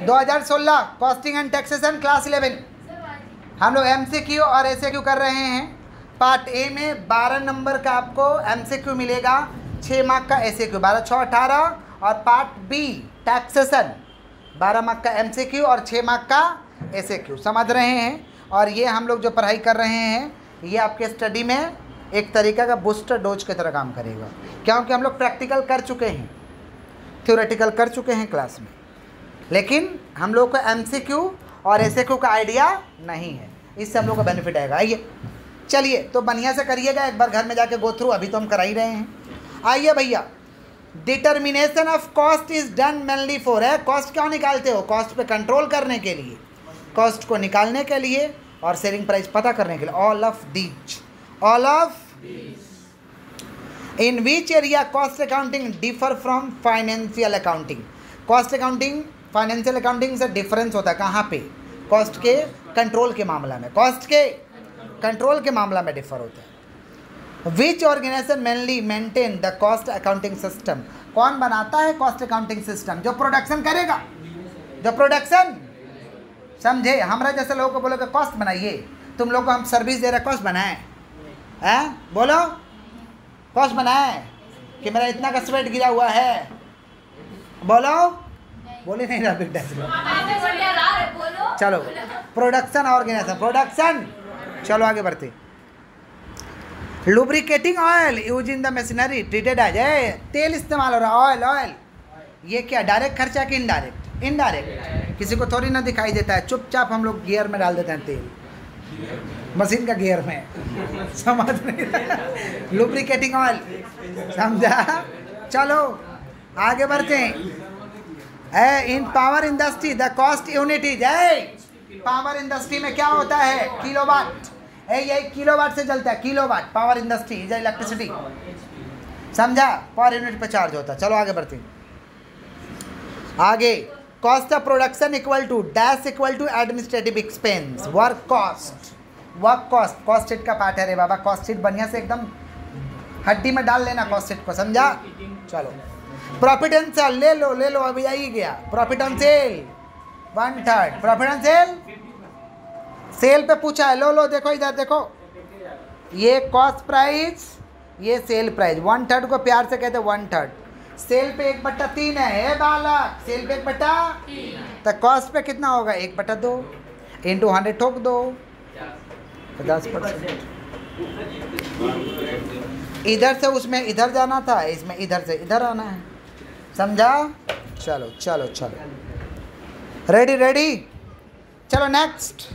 2016 costing and taxation class 11 हम लोग MCQ और एसएक्यू कर रहे हैं। पार्ट ए में 12 नंबर का आपको एमसीक्यू मिलेगा 6 मार्क का एसएक्यू बारह छः अठारह। और पार्ट बी टैक्सेशन 12 मार्क का एमसीक्यू और 6 मार्क का एसएक्यू समझ रहे हैं? और ये हम लोग जो पढ़ाई कर रहे हैं, ये आपके स्टडी में एक तरीका का बूस्टर डोज की तरह काम करेगा। क्योंकि हम लोग प्रैक्टिकल कर चुके हैं। थ्योरेटिकल कर चुके हैं क्लास में। लेकिन हम लोग को एमसीक्यू और एस का आइडिया नहीं है। इससे हम लोग को बेनिफिट आएगा। आइए, चलिए तो बढ़िया से करिएगा, एक बार घर में जाके गो थ्रू अभी तो हम करा ही रहे हैं। आइए भैया determination of cost is done mainly for है? कॉस्ट क्यों निकालते हो? कॉस्ट पे कंट्रोल करने के लिए। कॉस्ट को निकालने के लिए और सेलिंग प्राइस पता करने के लिए। All of these all of in which area cost accounting differ from financial accounting cost accounting financial accounting से डिफरेंस होता है, कहाँ पे? कॉस्ट के कंट्रोल के मामला में। कॉस्ट के कंट्रोल के मामला में डिफर होता है। Which organisation mainly maintain the cost accounting system कौन बनाता है कॉस्ट अकाउंटिंग सिस्टम जो प्रोडक्शन करेगा। जो प्रोडक्शन समझे? हमारा जैसे लोगों को बोलोगे कॉस्ट बनाइए। तुम लोग को हम सर्विस दे रहे कॉस्ट बनाए। हैं? बोलो। कॉस्ट बनाए। कि मेरा इतना का स्वेट गिरा हुआ है। बोलो। बोले नहीं रहा बिग डैश चलो प्रोडक्शन ऑर्गेनाइजेशन प्रोडक्शन चलो आगे बढ़ते। Lubricating oil use in the machinery treated as a तेल इस्तेमाल हो रहा है। ऑयल ऑयल ये क्या डायरेक्ट खर्चा कि इनडायरेक्ट इनडायरेक्ट किसी को थोड़ी ना दिखाई देता है। चुपचाप हम लोग गियर में डाल देते हैं तेल। मशीन का गियर में। समझ नहीं लुब्रिकेटिंग ऑयल समझा? चलो आगे बढ़ते हैं। A in power industry the cost unit is a power industry में क्या होता है? किलोवाट ए, ये किलोवाट से चलता है kilowatt power industry is electricity समझा? पर यूनिट पे चार्ज होता है। चलो आगे बढ़ते हैं। आगे। Cost of production equal to dash equal to administrative expense work cost work cost cost sheet का पार्ट है रे बाबा। कॉस्ट शीट बढ़िया से एकदम हड्डी में डाल लेना कॉस्ट शीट को। समझा? चलो। प्रॉफिट एंड सेल ले लो ले लो, अभी आई गया। Profit on sale one third profit on sale sale पे पूछा है। लो लो, देखो इधर, देखो। ये कॉस्ट प्राइस ये सेल प्राइस वन थर्ड को प्यार से कहते वन थर्ड सेल पे एक बट्टा तीन है। ए बालक सेल पे एक बट्टा तो कॉस्ट पे कितना होगा? एक बट्टा दो। इंटू हंड्रेड ठोक दो। पचास परसेंट। इधर से उसमें इधर जाना था, इसमें इधर से इधर आना है। समझा? चलो चलो चलो। रेडी रेडी चलो next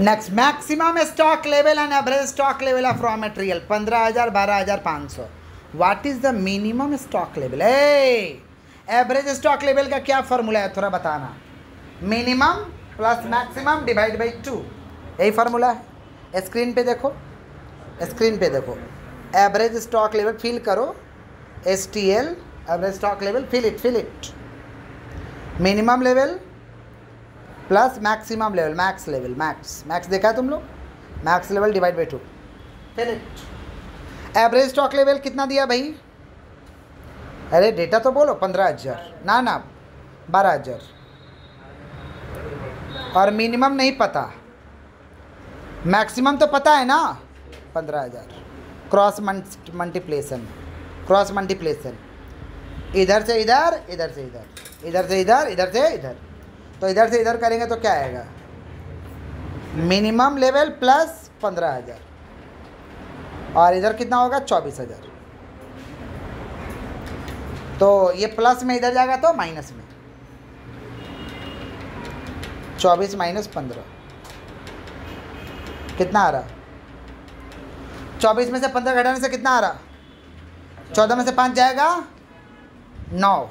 next maximum stock level and average stock level of raw material पंद्रह हज़ार, बारह हज़ार, पाँच सौ। What is the minimum stock level average stock level का क्या फॉर्मूला है? थोड़ा बताना। Minimum plus maximum divide by two यही फार्मूला है। स्क्रीन पे देखो। स्क्रीन पे देखो। एवरेज स्टॉक लेवल फिल करो। L average stock level fill it fill it minimum level plus maximum level max level max max देखा है तुम लोग? Max level divide by two fill it average stock level कितना दिया भाई? अरे data तो बोलो, पंद्रह हज़ार। ना ना, बारह हज़ार। और मिनिमम नहीं पता। मैक्सिमम तो पता है ना? पंद्रह हज़ार। क्रॉस मल्टीप्लेसन क्रॉस मल्टीप्लेसन इधर से इधर इधर से इधर। इधर से इधर इधर से इधर। तो इधर से इधर करेंगे तो क्या आएगा? मिनिमम लेवल प्लस पंद्रह हज़ार। और इधर कितना होगा? चौबीस हज़ार। तो ये प्लस में इधर जाएगा तो माइनस में। चौबीस माइनस पंद्रह। कितना आ रहा? चौबीस में से पंद्रह घटाने से कितना आ रहा? चौदह में से पाँच जाएगा? नौ।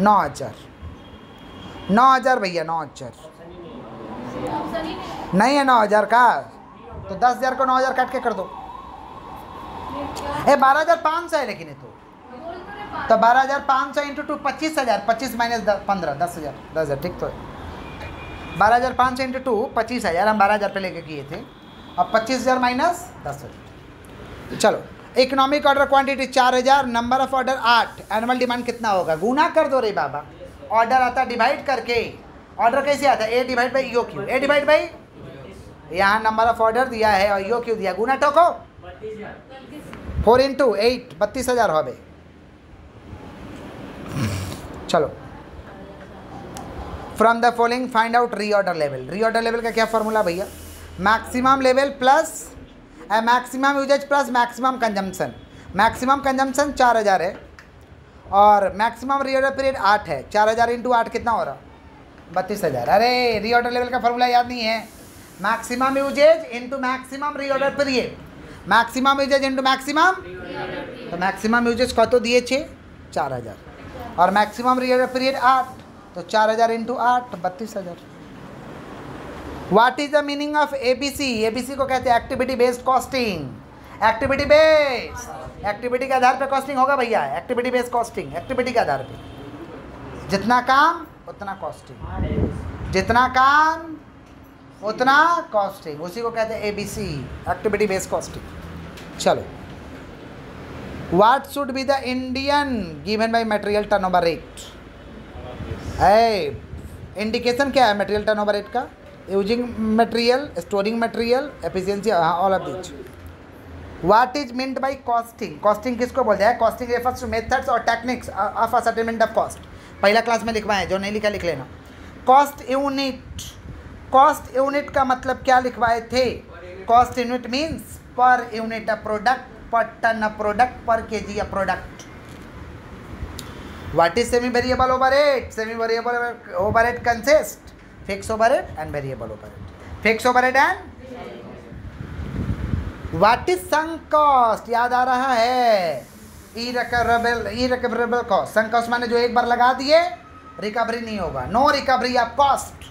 नौ हज़ार। नौ हज़ार भैया, नौ हज़ार। नहीं है नौ हज़ार का। तो दस हज़ार को नौ हज़ार काट के कर दो। ए, बारह हज़ार पाँच सौ है लेकिन ये तो। तो बारह हज़ार पाँच सौ इंटू टू पच्चीस हज़ार। पच्चीस माइनस पंद्रह, दस हज़ार। दस हज़ार, ठीक तो है। बारह हज़ार पाँच सौ इंटू टू पच्चीस हज़ार। हम बारह हज़ार पे लेके किए थे। और पच्चीस हज़ार माइनस दस हज़ार। चलो। इकोनॉमिक ऑर्डर क्वांटिटी चार हज़ार नंबर ऑफ़ ऑर्डर आठ। एनुअल डिमांड कितना होगा? गुना कर दो रे बाबा। ऑर्डर आता डिवाइड करके। ऑर्डर कैसे आता? है A divide by EOQ A divide by यहाँ नंबर ऑफ़ ऑर्डर दिया है और यो क्यू दिया। गुना ठोको। फोर इंटू एट बत्तीस हज़ार হবে चलो। From the following find out reorder level reorder level का क्या फॉर्मूला भैया? Maximum level plus maximum usage plus maximum consumption maximum consumption चार हज़ार है और मैक्सिमम रीऑर्डर पीरियड आठ है। चार हज़ार इंटू आठ कितना हो रहा? बत्तीस हज़ार। अरे रीऑर्डर लेवल का फॉर्मूला याद नहीं है। Maximum usage into maximum reorder period maximum usage into maximum तो मैक्सिमम यूजेज कत दिए छे, चार हज़ार। और मैक्सिमम रीऑर्डर पीरियड आठ तो चार हज़ार इंटू आठ, बत्तीस हज़ार। What is the meaning of ABC B C A B C को कहते हैं activity based costing activity based activity के आधार पे कॉस्टिंग होगा भैया। एक्टिविटी बेस्ड कॉस्टिंग एक्टिविटी के आधार पे। जितना काम, उतना कॉस्टिंग जितना काम, उतना कॉस्टिंग उसी को कहते हैं A B activity based costing चलो। What should be the Indian given by material turnover rate है इंडिकेशन क्या है मटेरियल टर्न ओवर रेट का? Using material storing material efficiency all of which what is meant by costing costing किसको बोलते हैं? Costing refers to methods और techniques of ascertainment of cost पहला class में लिखवाएँ जो नहीं लिखा लिख लेना। कॉस्ट यूनिट कॉस्ट यूनिट का मतलब क्या लिखवाए थे? Cost unit means per unit a product per ton a product per K G a product what is semi variable overhead semi variable overhead consist fixed overhead and variable overhead fixed overhead and? What is sunk cost? याद आ रहा है। Irrecoverable irrecoverable cost sunk cost माने जो एक बार लगा दिए रिकवरी नहीं होगा। No recovery of cost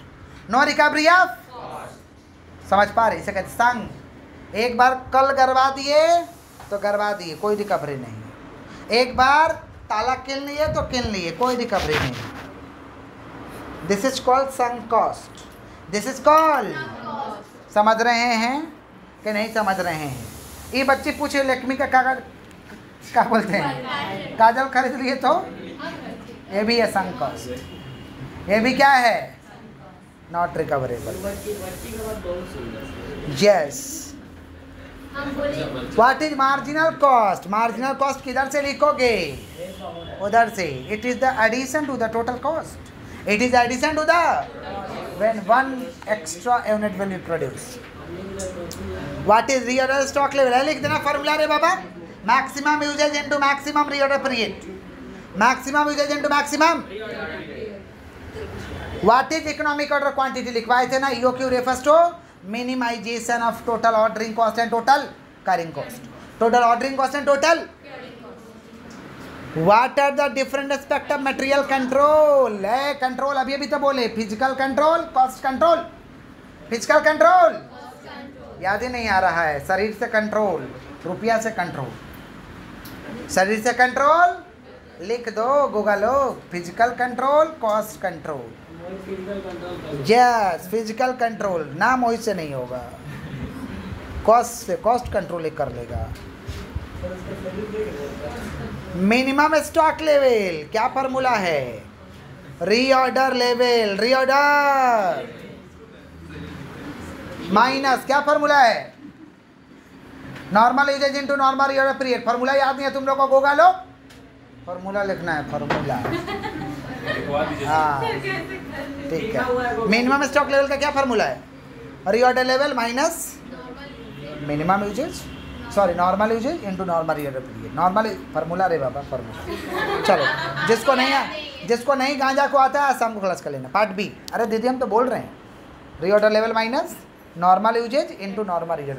no recovery of समझ पा रहे? इसे कहते संग एक बार कल गरवा दिए तो गरवा दिए। कोई रिकवरी नहीं एक बार ताला किन लिए तो किन लिए। कोई रिकवरी नहीं this is called sunk cost this is called समझ रहे हैं कि नहीं समझ रहे हैं? ये बच्चे पूछे लक्ष्मी का कागज़ क्या बोलते हैं? काजल। खरीद लिए तो? ये भी है संग कॉस्ट ये भी क्या है? Not recoverable yes what is marginal cost marginal cost किधर से लिखोगे? उधर से. It is the addition to the total cost it is addition to the when one extra unit will be produced. What is reorder stock level? लिख देना formula रे बाबा। Maximum usage into maximum reorder period maximum usage into maximum what is economic order quantity लिखवाए थे ना EOQ refers to minimisation of total ordering cost and total carrying cost total ordering cost and total what are the different aspect of material control है control अभी अभी तो बोले physical control cost control physical control याद ही नहीं आ रहा है शरीर से कंट्रोल रुपया से कंट्रोल शरीर से कंट्रोल लिख दो गूगलो physical control cost control yes physical control नाम वही से नहीं होगा कॉस्ट से कॉस्ट कंट्रोल कर लेगा मिनिमम स्टॉक लेवल क्या फॉर्मूला है? रीऑर्डर लेवल रीऑर्डर माइनस क्या फॉर्मूला है? Normal usage into normal reorder period formula याद नहीं है तुम लोग को गोगा लो। फॉर्मूला लिखना है फॉर्मूला हाँ। ठीक है। मिनिमम स्टॉक लेवल का क्या फॉर्मूला है? Reorder level minus minimum usage sorry normal usage into normal period normal formula रे बाबा फार्मूला चलो, जिसको नहीं आ जिसको नहीं गांजा को आता है शाम को क्लास कर लेना। पार्ट बी अरे दीदी, हम तो बोल रहे हैं। Reorder level minus normal usage into normal period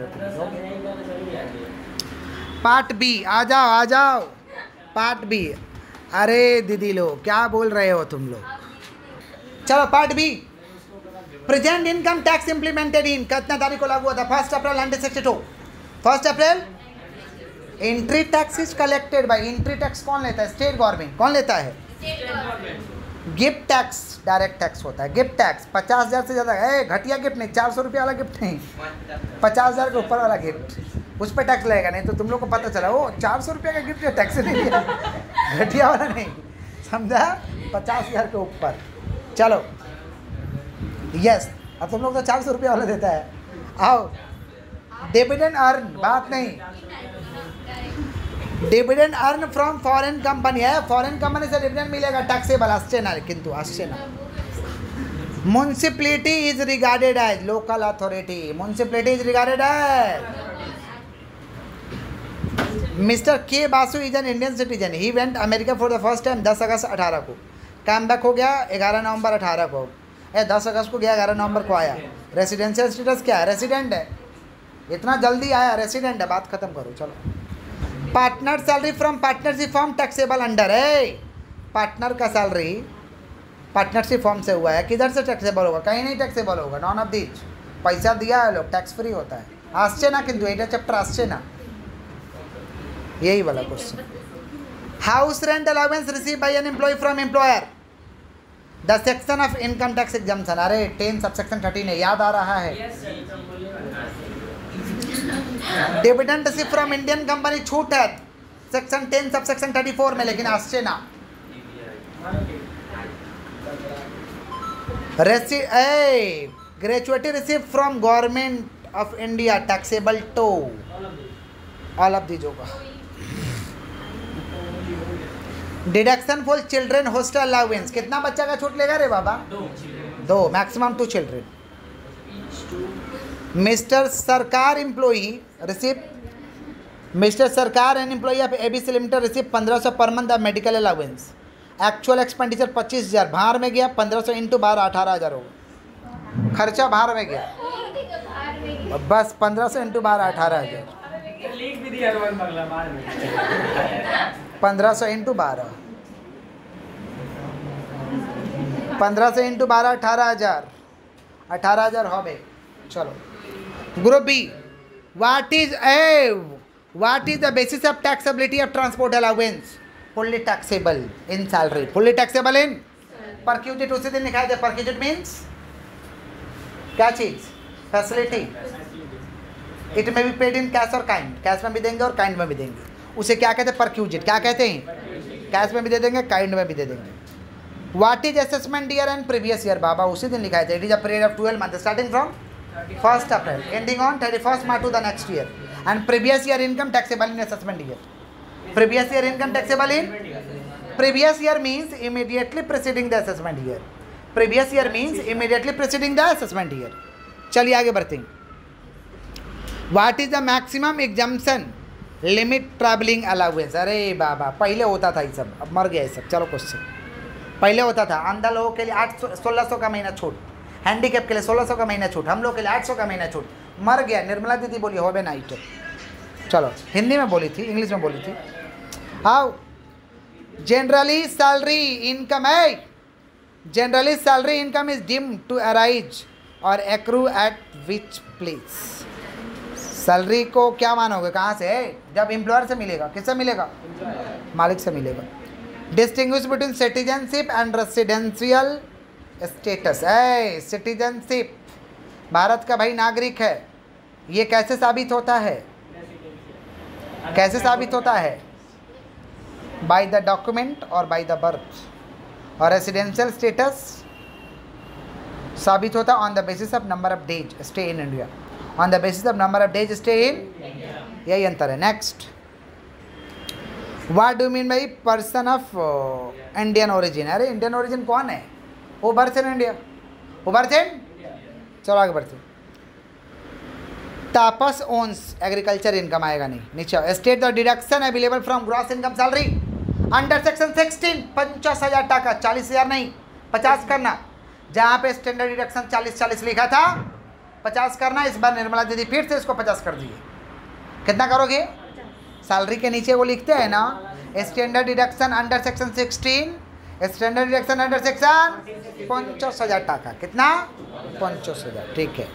part B आ जाओ आ जाओ। पार्ट बी अरे दीदी लोग, क्या बोल रहे हो तुम लोग? चलो part B present income tax implemented in कितना तारीख को लागू हुआ था? First April nineteen sixty two first April entry tax is collected by entry tax कौन लेता है? स्टेट गवर्नमेंट कौन लेता है? गिफ्ट टैक्स डायरेक्ट टैक्स होता है। गिफ्ट टैक्स पचास हज़ार से ज़्यादा। है घटिया गिफ्ट नहीं, चार सौ रुपये वाला गिफ्ट नहीं। पचास हज़ार के ऊपर वाला गिफ्ट उस पर टैक्स लगेगा, नहीं तो तुम लोग को पता चला वो चार सौ रुपये का गिफ्ट टैक्स नहीं लिया घटिया वाला नहीं। समझा? पचास हज़ार के ऊपर। चलो। यस अब तुम लोग तो चार सौ रुपये वाला देता है। आओ। डिविडेंड अर्न बात नहीं dividend earn from foreign company है फॉरेन कंपनी से डिविडेंड मिलेगा टैक्सेबल आश्चर्य किंतु आश्चर्य municipality is regarded as local authority municipality is regarded as mister K Basu is an Indian citizen he went America for the first time 10 अगस्त 18 को. Came back हो गया 11 नवंबर 18 को. ए 10 अगस्त को गया 11 नवंबर को आया. रेसिडेंशियल स्टेटस क्या है? रेसिडेंट है. इतना जल्दी आया रेसिडेंट है बात खत्म करो चलो partner salary from partnership form taxable under है पार्टनर का सैलरी पार्टनरशिप फॉर्म से हुआ है किधर से टैक्सेबल होगा कहीं नहीं टैक्सेबल होगा नॉन ऑफ दीज पैसा दिया है लोग टैक्स फ्री होता है আসছে না কিন্তু এটা চ্যাপ্টার আসছে না यही वाला question house rent allowance receive by an employ from employer the section of income tax exemption अरे टेन सबसेक्शन थर्टीन है याद आ रहा है dividend receive from Indian company छूट है section ten subsection thirty four में, लेकिन आश्चर्य ना। रेसी a gratuity receive from government of India taxable to all of these होगा। Deduction for children hostel allowance कितना बच्चा का छूट लेगा रे बाबा? दो। Maximum two children mister Sarkar employee receive mister Sarkar and employee of ABC limited receive पंद्रह सौ per month medical allowance actual expenditure पच्चीस हज़ार। बाहर में गया पंद्रह सौ इंटू बारह अठारह हज़ार होगा खर्चा बाहर में गया। बस पंद्रह सौ इंटू बारह अठारह हज़ार। पंद्रह सौ इंटू बारह पंद्रह सौ इंटू बारह अठारह हज़ार। अठारह हज़ार हो गए चलो। Group B what is a what is the basis of taxability of transport allowance fully taxable in salary fully taxable in perquisite उसी दिन लिखा है परक्यूटेड मीन्स क्या चीज़? फैसिलिटी इट में भी पेड इन कैश और काइंड कैश में भी देंगे और काइंड में भी देंगे। उसे क्या कहते हैं? परक्यूजिट क्या कहते हैं? कैश में भी दे देंगे काइंड में भी दे देंगे। What is assessment year and previous year बाबा, उसी दिन लिखा है it is a period of twelve month starting from first April ending on thirty first March to the next year and previous year income taxable in assessment year previous year income taxable in previous year means immediately preceding the assessment year. Previous year means immediately preceding the assessment year. चलिए आगे बढ़ते हैं। What is the maximum exemption limit travelling allowance अरे बाबा, पहले होता था ये सब। अब मर गया ये सब। चलो क्वेश्चन पहले होता था। अंधा लोगों के लिए आठ सौ, सोलह सौ का महीना छूट हैंडीकेप के लिए सोलह सौ का महीना छूट, हम लोग के लिए आठ सौ का महीना छूट। मर गया, निर्मला दीदी बोली, हो बे नाइट चलो, हिंदी में बोली थी, इंग्लिश में बोली थी। हाउ generally salary income है generally salary income is deemed to arise or accrue at which place? Salary को क्या मानोगे? कहाँ से? जब एम्प्लॉयर से मिलेगा, किससे मिलेगा? मालिक से मिलेगा। Distinguish between citizenship and residential status है सिटीजनशिप भारत का भाई नागरिक है। ये कैसे साबित होता है? कैसे साबित होता है? By द डॉक्यूमेंट और by द बर्थ और रेसिडेंशियल स्टेटस साबित होता on the basis of number of days stay in India on the basis of number of days stay in यही अंतर है। Next what do mean by person of Indian origin अरे Indian origin कौन है? वो birth in India वो birth in चलो आगे बढ़ते तापस ओन्स एग्रीकल्चर इनकम आएगा नहीं। नीचे state the deduction available from gross income salary under section sixteen पचास हज़ार टाका चालीस हज़ार नहीं पचास करना। जहाँ पे स्टैंडर्ड डिडक्शन चालीस चालीस लिखा था पचास करना। इस बार निर्मला दीदी फिर से इसको पचास कर दिए। कितना करोगे? सैलरी के नीचे वो लिखते हैं ना standard deduction under section sixteen standard deduction under section पचास हज़ार टाका। कितना? पंचोस हज़ार। ठीक है।